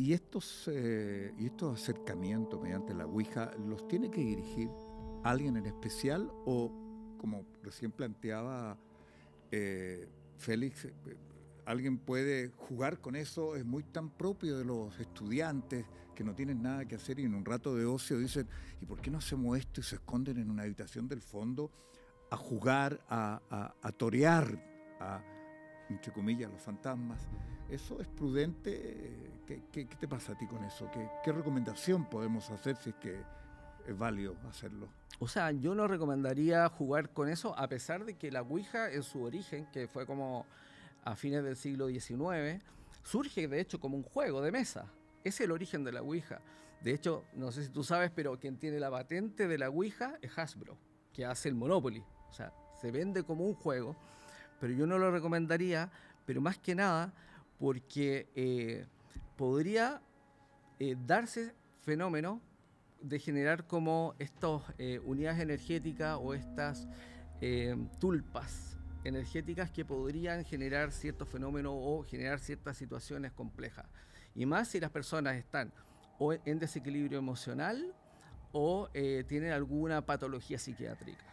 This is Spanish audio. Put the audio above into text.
y, estos, eh, y estos acercamientos mediante la Ouija, ¿los tiene que dirigir alguien en especial o, como recién planteaba eh, Félix, eh, alguien puede jugar con eso, es muy tan propio de los estudiantes que no tienen nada que hacer y en un rato de ocio dicen, ¿y por qué no hacemos esto? Y se esconden en una habitación del fondo a jugar, a, a, torear, a, entre comillas, los fantasmas. ¿Eso es prudente? ¿Qué, te pasa a ti con eso? ¿Qué, ¿Qué recomendación podemos hacer si es que es válido hacerlo? O sea, yo no recomendaría jugar con eso, a pesar de que la Ouija en su origen, que fue como a fines del siglo XIX, surge de hecho como un juego de mesa. Es el origen de la Ouija. De hecho, no sé si tú sabes, pero quien tiene la patente de la Ouija es Hasbro, que hace el Monopoly. O sea, se vende como un juego, pero yo no lo recomendaría, pero más que nada porque eh, podría eh, darse fenómeno de generar como estas eh, unidades energéticas o estas tulpas energéticas que podrían generar ciertos fenómenos o generar ciertas situaciones complejas. Y más si las personas están o en desequilibrio emocional o tienen alguna patología psiquiátrica.